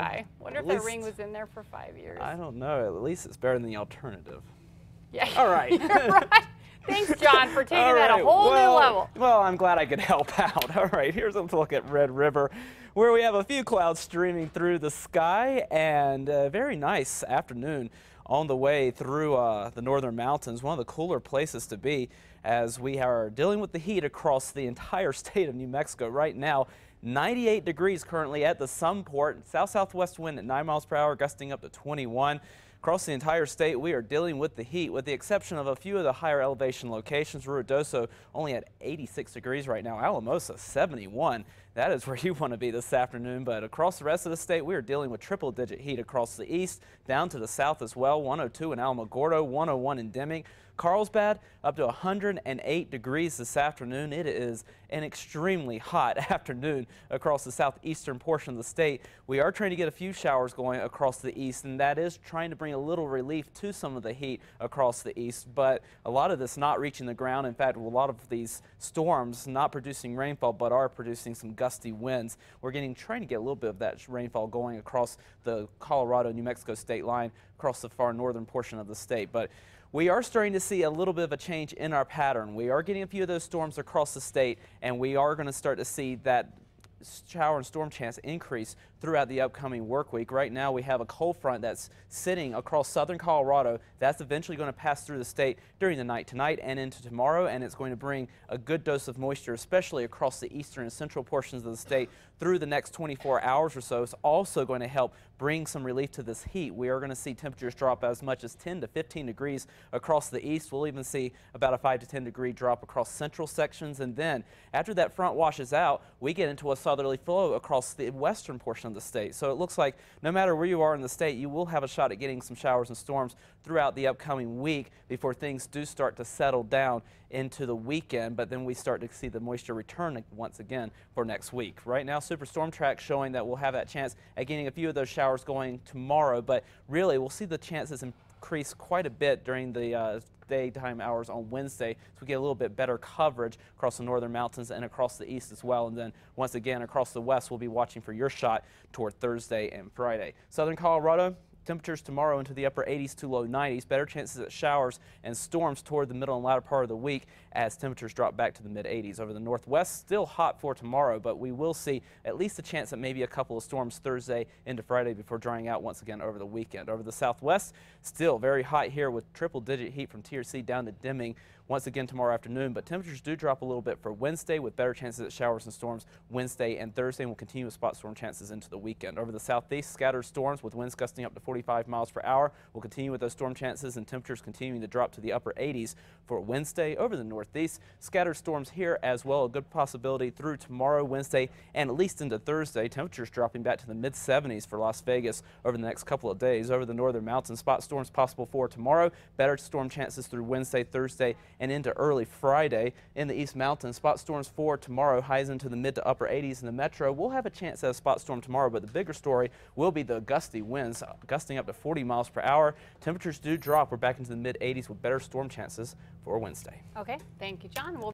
sky. Wonder if least, that ring was in there for five years. I don't know. At least it's better than the alternative. Yeah. All right. right. Thanks, John, for taking All that a whole well, new level. Well, I'm glad I could help out. All right, here's a look at Red River, where we have a few clouds streaming through the sky and a very nice afternoon on the way through uh, the northern mountains, one of the cooler places to be as we are dealing with the heat across the entire state of New Mexico right now. 98 degrees currently at the Sunport, south-southwest wind at 9 miles per hour, gusting up to 21. Across the entire state, we are dealing with the heat, with the exception of a few of the higher elevation locations. Ruidoso only at 86 degrees right now. Alamosa 71. That is where you want to be this afternoon. But across the rest of the state, we are dealing with triple digit heat across the east, down to the south as well. 102 in Alamogordo, 101 in Deming. Carlsbad up to 108 degrees this afternoon. It is an extremely hot afternoon across the southeastern portion of the state. We are trying to get a few showers going across the east, and that is trying to bring a little relief to some of the heat across the east. But a lot of this not reaching the ground. In fact, a lot of these storms not producing rainfall, but are producing some gusty winds. We're getting trying to get a little bit of that rainfall going across the Colorado New Mexico state line across the far northern portion of the state. But we are starting to see a little bit of a change in our pattern. We are getting a few of those storms across the state, and we are going to start to see that shower and storm chance increase throughout the upcoming work week. Right now we have a cold front that's sitting across southern Colorado. That's eventually going to pass through the state during the night tonight and into tomorrow and it's going to bring a good dose of moisture especially across the eastern and central portions of the state through the next 24 hours or so. It's also going to help bring some relief to this heat. We are going to see temperatures drop as much as 10 to 15 degrees across the east. We'll even see about a 5 to 10 degree drop across central sections and then after that front washes out we get into a southerly flow across the western portion of the state. So it looks like no matter where you are in the state, you will have a shot at getting some showers and storms throughout the upcoming week before things do start to settle down into the weekend. But then we start to see the moisture return once again for next week. Right now, Superstorm Track showing that we'll have that chance at getting a few of those showers going tomorrow. But really, we'll see the chances increase quite a bit during the uh, daytime hours on Wednesday, so we get a little bit better coverage across the northern mountains and across the east as well. And then once again across the west, we'll be watching for your shot toward Thursday and Friday. Southern Colorado, Temperatures tomorrow into the upper 80s to low 90s. Better chances at showers and storms toward the middle and latter part of the week as temperatures drop back to the mid 80s. Over the northwest, still hot for tomorrow, but we will see at least a chance at maybe a couple of storms Thursday into Friday before drying out once again over the weekend. Over the southwest, still very hot here with triple digit heat from T or C down to Deming once again tomorrow afternoon, but temperatures do drop a little bit for Wednesday with better chances at showers and storms Wednesday and Thursday and will continue with spot storm chances into the weekend. Over the southeast, scattered storms with winds gusting up to 45 miles per hour We'll continue with those storm chances and temperatures continuing to drop to the upper 80s for Wednesday. Over the northeast, scattered storms here as well, a good possibility through tomorrow, Wednesday, and at least into Thursday. Temperatures dropping back to the mid 70s for Las Vegas over the next couple of days. Over the northern mountains, spot storms possible for tomorrow, better storm chances through Wednesday, Thursday, and into early Friday in the East Mountains. Spot storms for tomorrow, highs into the mid to upper 80s in the metro. We'll have a chance at a spot storm tomorrow, but the bigger story will be the gusty winds, gusting up to 40 miles per hour. Temperatures do drop. We're back into the mid 80s with better storm chances for Wednesday. Okay, thank you, John. We'll